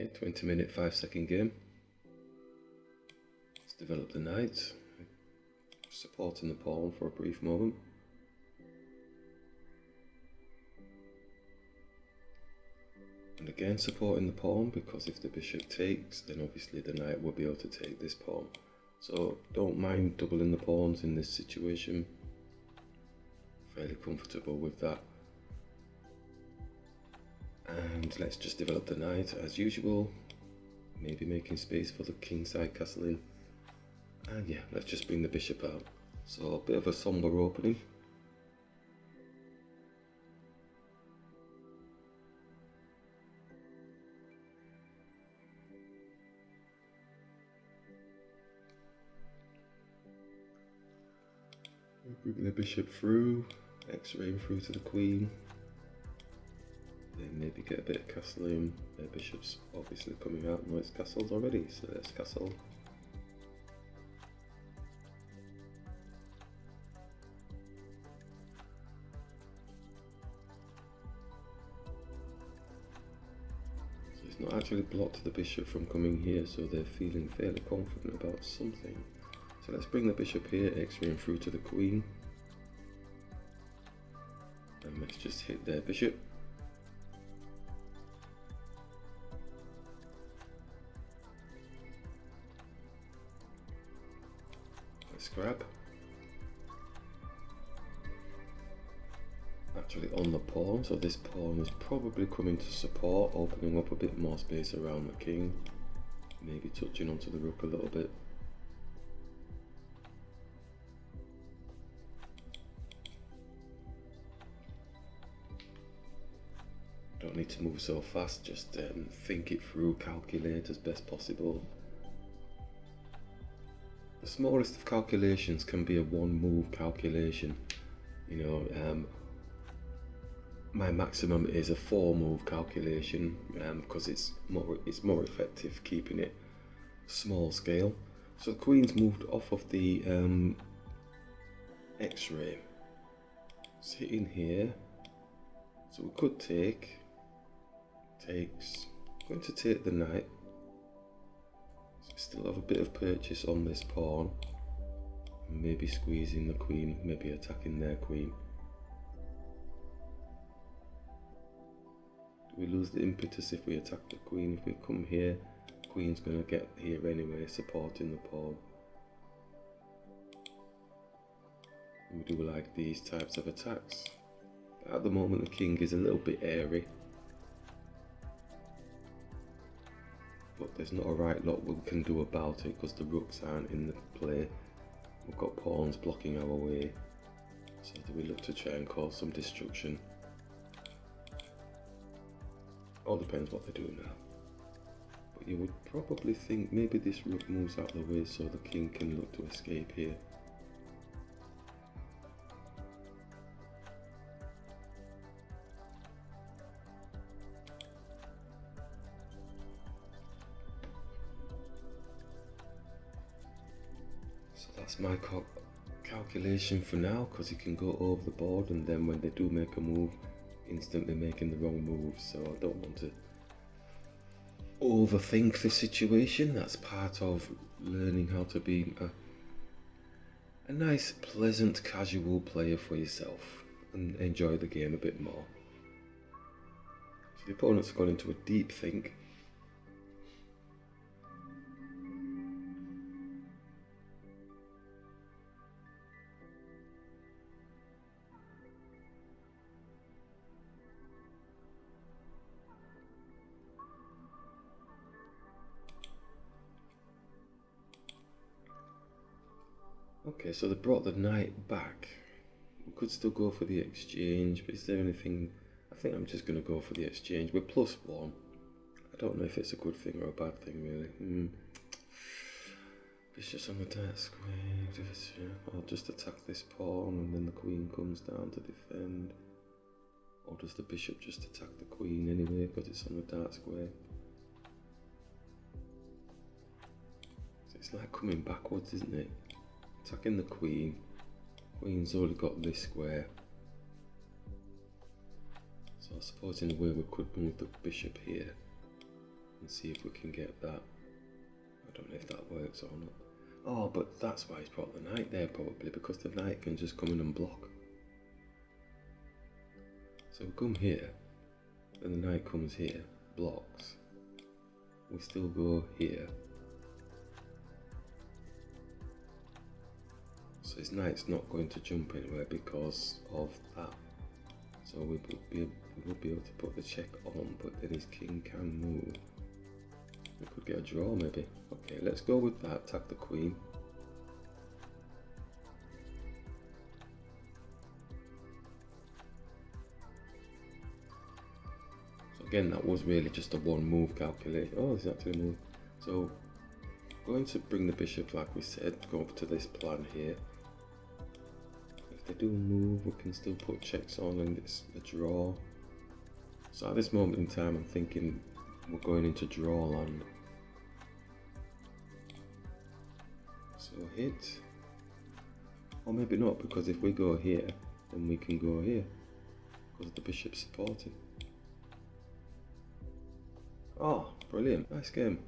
Okay, 20 minute, 5 second game. Let's develop the knight. Supporting the pawn for a brief moment. And again supporting the pawn because if the bishop takes then obviously the knight will be able to take this pawn. So don't mind doubling the pawns in this situation. Fairly comfortable with that. And let's just develop the knight as usual. Maybe making space for the kingside castle in. And yeah, let's just bring the bishop out. So a bit of a somber opening. Bring the bishop through, x-ray through to the queen. Then maybe get a bit of castling. Their bishop's obviously coming out. No, it's castles already, so there's castle. So it's not actually blocked the bishop from coming here, so they're feeling fairly confident about something. So let's bring the bishop here, x-ray through to the queen. And let's just hit their bishop. Let's grab. Actually on the pawn, so this pawn is probably coming to support, opening up a bit more space around the king. Maybe touching onto the rook a little bit. Don't need to move so fast, just um, think it through, calculate as best possible. The smallest of calculations can be a one move calculation. You know, um, my maximum is a four move calculation because um, it's more it's more effective keeping it small scale. So the queen's moved off of the um, X-ray. Sitting here. So we could take takes. going to take the knight. Still have a bit of purchase on this pawn. Maybe squeezing the queen, maybe attacking their queen. We lose the impetus if we attack the queen? If we come here, queen's going to get here anyway, supporting the pawn. We do like these types of attacks. At the moment the king is a little bit airy. But there's not a right lot we can do about it because the rooks aren't in the play. We've got pawns blocking our way. So do we look to try and cause some destruction? All depends what they do now. But you would probably think maybe this rook moves out of the way so the king can look to escape here. My cal calculation for now because he can go over the board and then when they do make a move instantly making the wrong move. So I don't want to overthink the situation. That's part of learning how to be a, a nice pleasant casual player for yourself and enjoy the game a bit more. So the opponent's gone into a deep think Okay, so they brought the knight back. We could still go for the exchange, but is there anything... I think I'm just going to go for the exchange. We're plus one. I don't know if it's a good thing or a bad thing, really. Hmm. Bishop's on the dark square. I'll just attack this pawn and then the queen comes down to defend. Or does the bishop just attack the queen anyway because it's on the dark square? It's like coming backwards, isn't it? Attacking the queen. Queen's already got this square. So I suppose in a way we could move the bishop here. and see if we can get that. I don't know if that works or not. Oh, but that's why he's brought the knight there probably, because the knight can just come in and block. So we come here, and the knight comes here, blocks. We still go here. So his knight's not going to jump anywhere because of that. So we will be, we be able to put the check on, but then his king can move. We could get a draw maybe. Okay, let's go with that. Attack the queen. So again, that was really just a one move calculation. Oh, it's actually a move. So going to bring the bishop like we said, go up to this plan here. They do move, we can still put checks on and it's a draw. So at this moment in time, I'm thinking we're going into draw land. So hit. Or maybe not, because if we go here, then we can go here. Because the bishop's supporting. Oh, brilliant. Nice game.